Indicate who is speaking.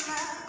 Speaker 1: love.